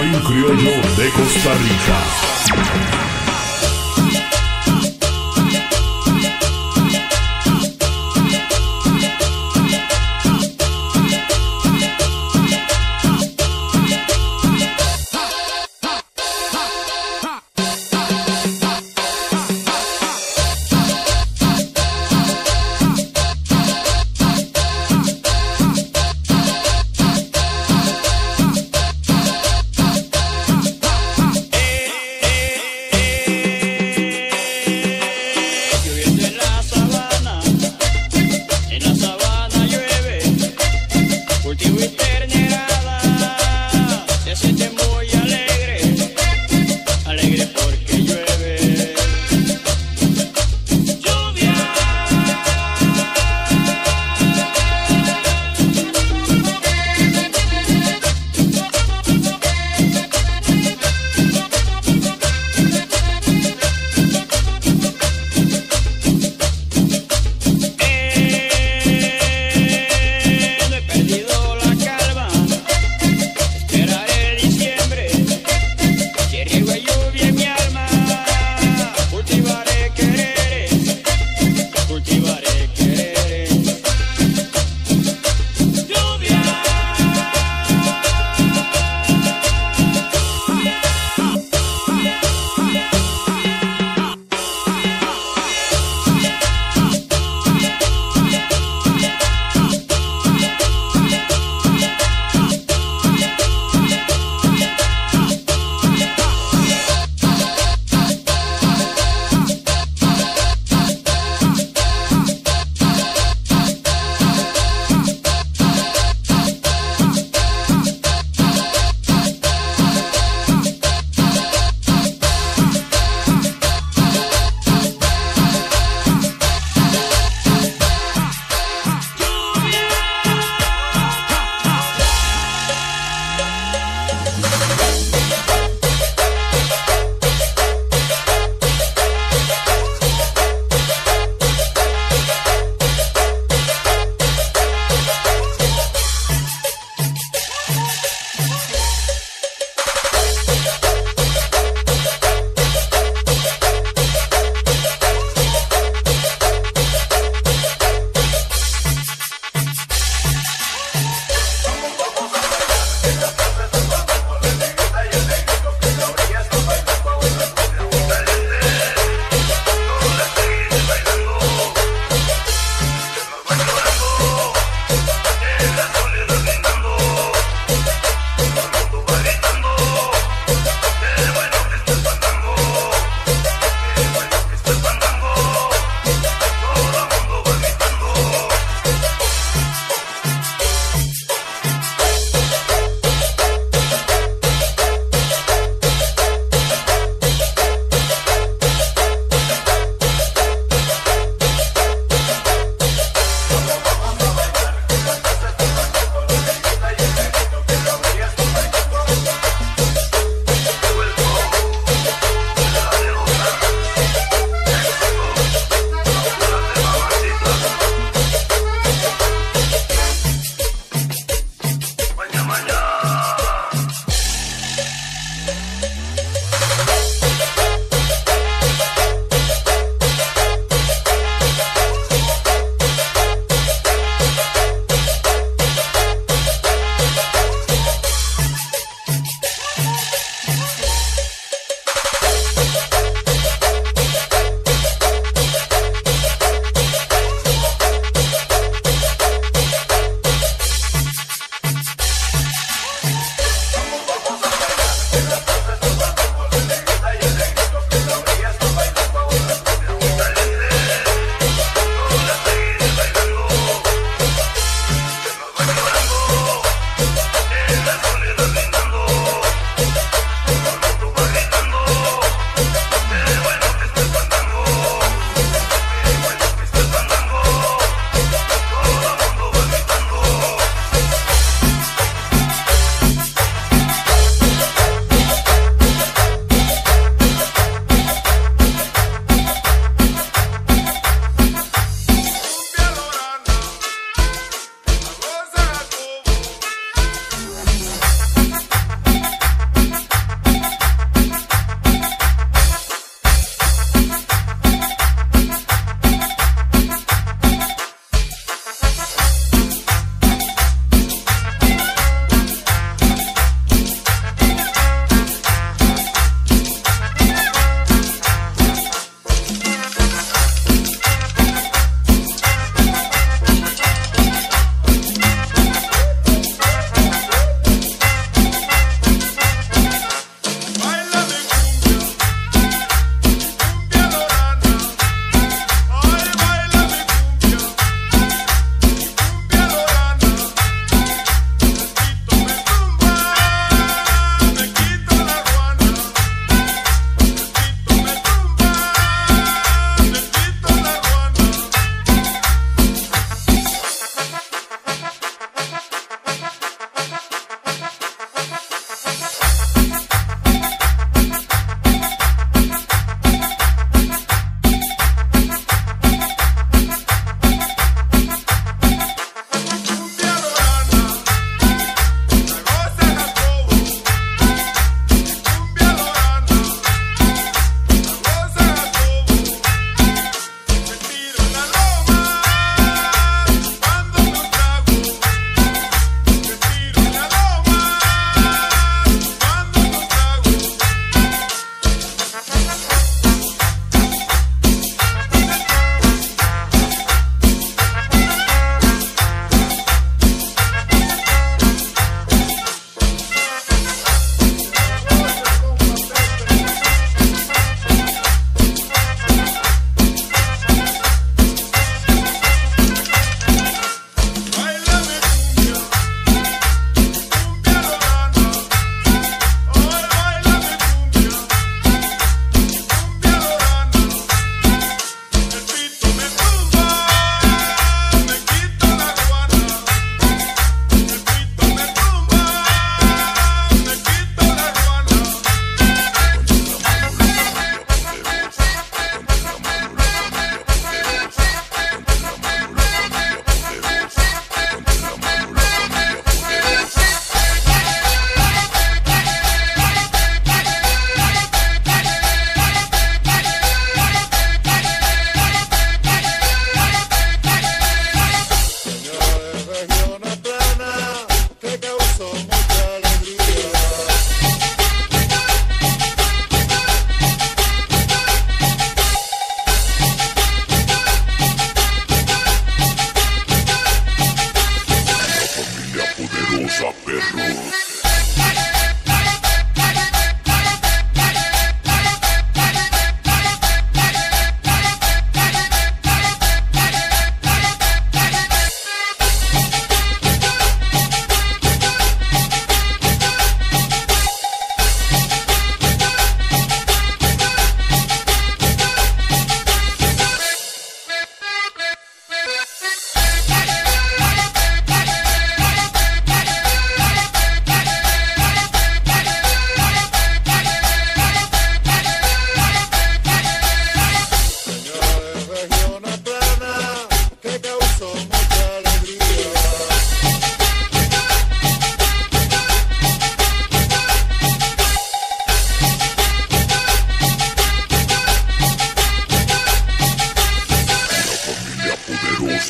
del swing criollo de Costa Rica.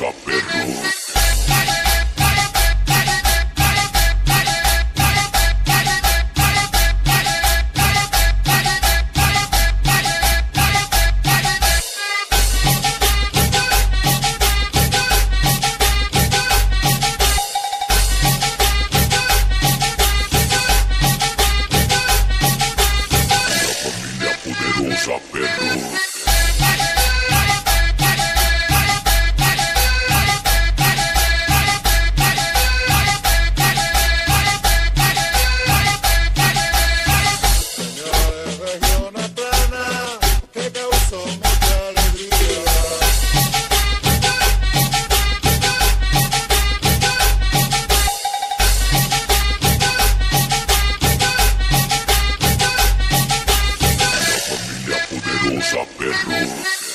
up Vamos a perro.